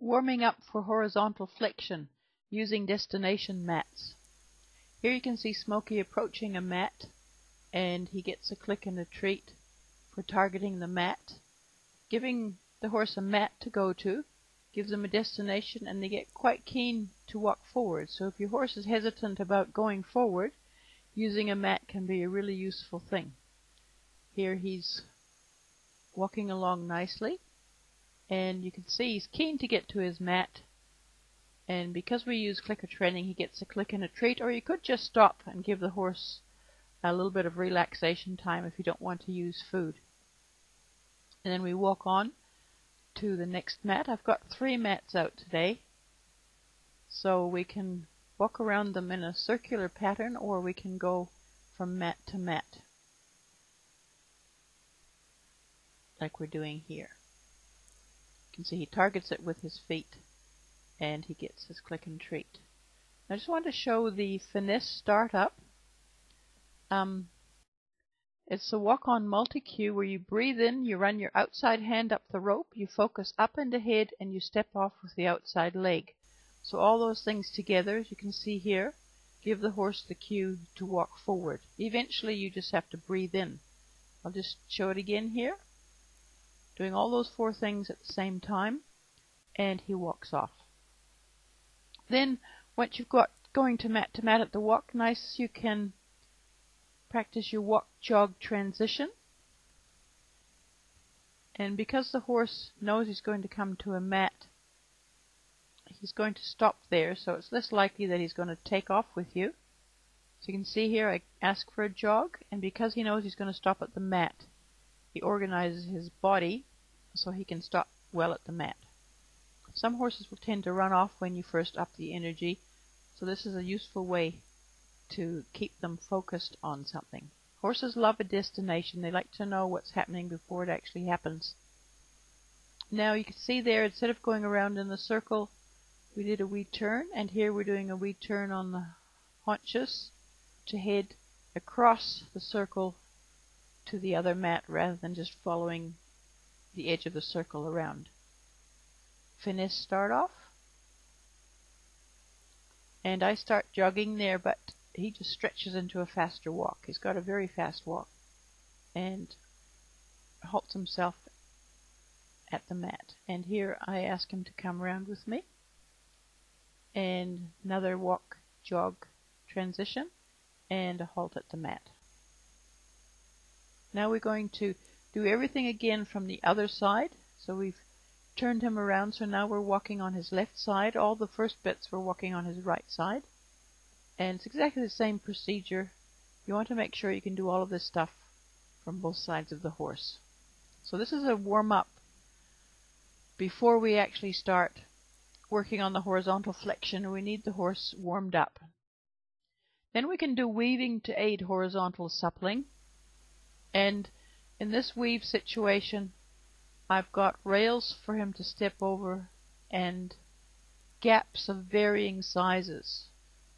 warming up for horizontal flexion using destination mats. Here you can see Smokey approaching a mat and he gets a click and a treat for targeting the mat. Giving the horse a mat to go to gives them a destination and they get quite keen to walk forward. So if your horse is hesitant about going forward, using a mat can be a really useful thing. Here he's walking along nicely and you can see he's keen to get to his mat. And because we use clicker training he gets a click and a treat or you could just stop and give the horse a little bit of relaxation time if you don't want to use food. And then we walk on to the next mat. I've got three mats out today. So we can walk around them in a circular pattern or we can go from mat to mat like we're doing here can see he targets it with his feet and he gets his click and treat. I just want to show the finesse startup. Um, it's a walk on multi cue where you breathe in, you run your outside hand up the rope, you focus up and ahead, and you step off with the outside leg. So all those things together, as you can see here, give the horse the cue to walk forward. Eventually you just have to breathe in. I'll just show it again here doing all those four things at the same time, and he walks off. Then, once you've got going to mat to mat at the walk nice, you can practice your walk jog transition. And because the horse knows he's going to come to a mat, he's going to stop there, so it's less likely that he's going to take off with you. So you can see here I ask for a jog, and because he knows he's going to stop at the mat, he organizes his body so he can stop well at the mat. Some horses will tend to run off when you first up the energy, so this is a useful way to keep them focused on something. Horses love a destination. They like to know what's happening before it actually happens. Now you can see there, instead of going around in the circle, we did a wee turn, and here we're doing a wee turn on the haunches to head across the circle to the other mat rather than just following the edge of the circle around. Finesse start off. And I start jogging there, but he just stretches into a faster walk. He's got a very fast walk. And halts himself at the mat. And here I ask him to come around with me. And another walk, jog, transition, and a halt at the mat. Now we're going to do everything again from the other side. So we've turned him around, so now we're walking on his left side. All the first bits we're walking on his right side. And it's exactly the same procedure. You want to make sure you can do all of this stuff from both sides of the horse. So this is a warm-up before we actually start working on the horizontal flexion. We need the horse warmed up. Then we can do weaving to aid horizontal suppling. And in this weave situation, I've got rails for him to step over and gaps of varying sizes.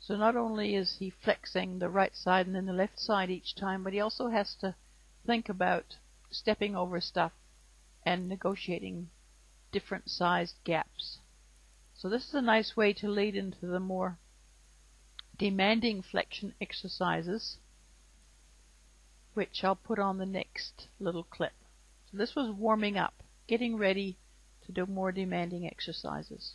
So not only is he flexing the right side and then the left side each time, but he also has to think about stepping over stuff and negotiating different sized gaps. So this is a nice way to lead into the more demanding flexion exercises which I'll put on the next little clip. So this was warming up, getting ready to do more demanding exercises.